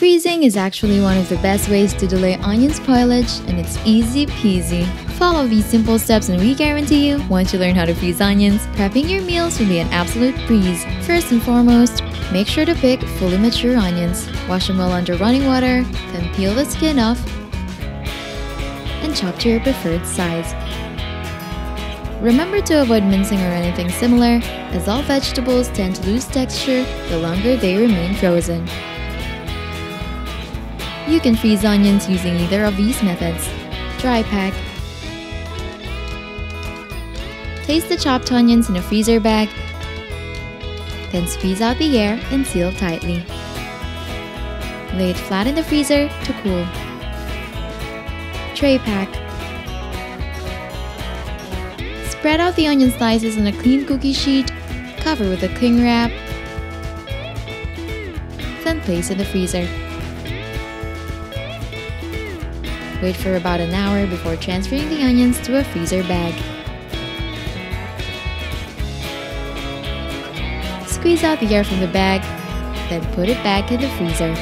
Freezing is actually one of the best ways to delay onion spoilage and it's easy peasy. Follow these simple steps and we guarantee you, once you learn how to freeze onions, prepping your meals will be an absolute breeze. First and foremost, make sure to pick fully mature onions. Wash them well under running water, then peel the skin off and chop to your preferred size. Remember to avoid mincing or anything similar, as all vegetables tend to lose texture the longer they remain frozen. You can freeze onions using either of these methods. Dry pack. Place the chopped onions in a freezer bag, then squeeze out the air and seal tightly. Lay it flat in the freezer to cool. Tray pack. Spread out the onion slices on a clean cookie sheet, cover with a cling wrap, then place in the freezer. Wait for about an hour before transferring the onions to a freezer bag. Squeeze out the air from the bag, then put it back in the freezer.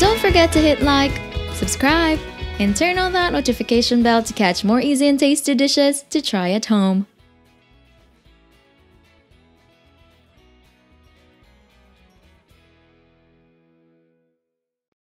Don't forget to hit like, subscribe, and turn on that notification bell to catch more easy and tasty dishes to try at home.